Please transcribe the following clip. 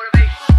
motivation.